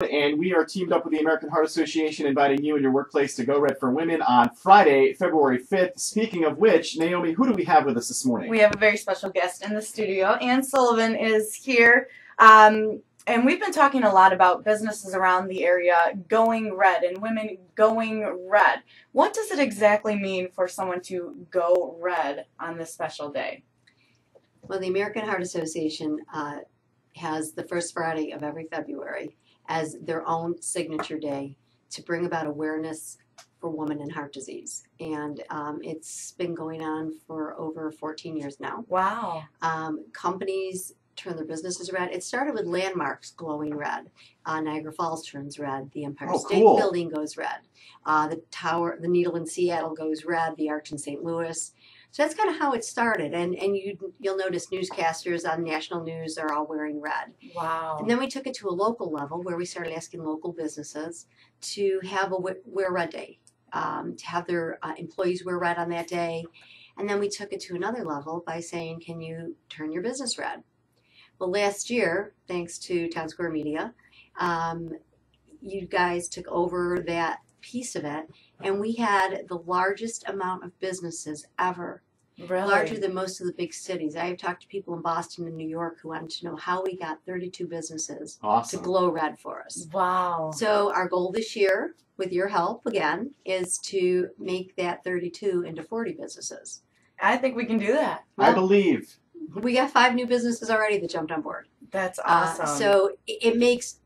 and we are teamed up with the American Heart Association, inviting you and your workplace to go red for women on Friday, February 5th. Speaking of which, Naomi, who do we have with us this morning? We have a very special guest in the studio. Anne Sullivan is here. Um, and we've been talking a lot about businesses around the area going red and women going red. What does it exactly mean for someone to go red on this special day? Well, the American Heart Association uh, has the first Friday of every February as their own signature day to bring about awareness for women and heart disease. And um, it's been going on for over 14 years now. Wow. Um, companies turn their businesses red. It started with landmarks glowing red. Uh, Niagara Falls turns red. The Empire Oh, State cool. Building goes red. Uh, the tower, the Needle in Seattle goes red. The Arch in St. Louis. So that's kind of how it started. And and you you'll notice newscasters on national news are all wearing red. Wow. And then we took it to a local level where we started asking local businesses to have a wear red day, um, to have their uh, employees wear red on that day. And then we took it to another level by saying, can you turn your business red? Well, last year, thanks to Town Square Media, um, you guys took over that piece of it, and we had the largest amount of businesses ever really? larger than most of the big cities. I have talked to people in Boston and New York who wanted to know how we got 32 businesses to glow red for us. wow. So our goal this year, with your help again, is to make that 32 into 40 businesses. I think we can do that. I believe. We got five new businesses already that jumped on board. That's Uh, awesome. so it, it makes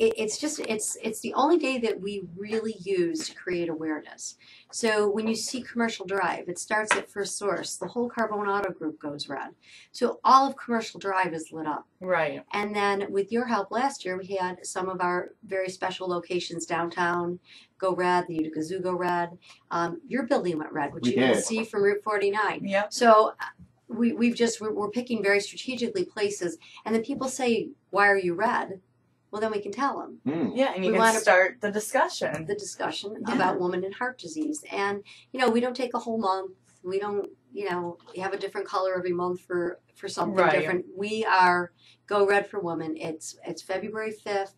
it, it's just it's it's the only day that we really use to create awareness. So when you see commercial drive, it starts at first source. The whole Carbone Auto Group goes red. So all of commercial drive is lit up. right. And then with your help last year, we had some of our very special locations downtown go red. The Utica Zoo go red. Um, your building went red, which We you can see from Route 49. Yep. So uh, we, we've just we're, we're picking very strategically places, and then people say, "Why are you red?" Well, then we can tell them Mm. Yeah, and you We can wanna- start the discussion. the discussion Yeah. about women and heart disease, and you know we don't take a whole month. We don't you know we have a different color every month for for something Right. different. We are go red for women. It's it's February fifth,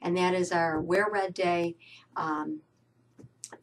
and that is our Wear Red Day. Um,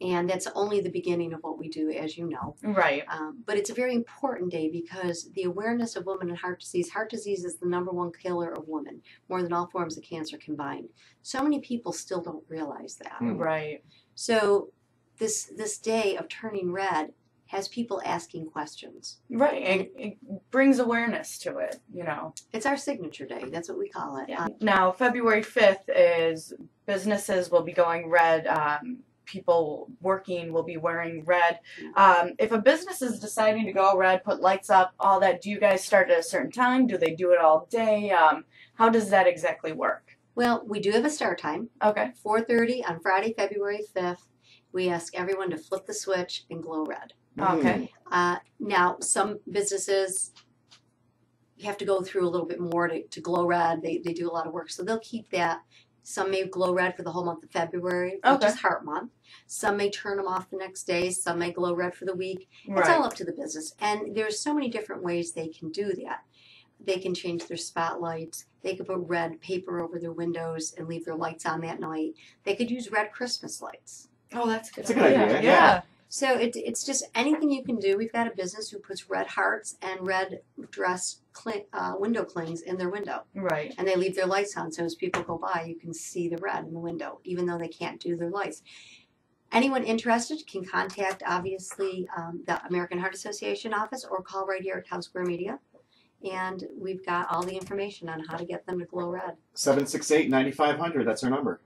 and that's only the beginning of what we do, as you know. Right. Um, but it's a very important day because the awareness of women and heart disease. Heart disease is the number one killer of women, more than all forms of cancer combined. So many people still don't realize that. Hmm. Right. So this this day of turning red has people asking questions. Right. It, it brings awareness to it, you know. It's our signature day. That's what we call it. Yeah. Uh, Now, February 5th is businesses will be going red. Um, people working will be wearing red. Um, if a business is deciding to go red, put lights up, all that, do you guys start at a certain time? Do they do it all day? Um, how does that exactly work? well, we do have a start time, Okay. 4:30 on Friday, February 5th. We ask everyone to flip the switch and glow red. Okay. Uh, now, some businesses you have to go through a little bit more to, to glow red. They, they do a lot of work, so they'll keep that. Some may glow red for the whole month of February, which Okay. is Heart Month. Some may turn them off the next day. Some may glow red for the week. It's Right. all up to the business, and there's so many different ways they can do that. They can change their spotlights. They could put red paper over their windows and leave their lights on that night. They could use red Christmas lights. Oh, that's a good. It's a good idea, yeah. Yeah. So it, it's just anything you can do. We've got a business who puts red hearts and red dress cli uh, window clings in their window, Right. and they leave their lights on. So as people go by, you can see the red in the window, even though they can't do their lights. Anyone interested can contact, obviously, um, the American Heart Association office or call right here at Town Square Media. And we've got all the information on how to get them to glow red. 768 9500. That's our number.